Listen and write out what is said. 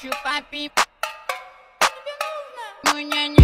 chupa pipa. Munhanhã.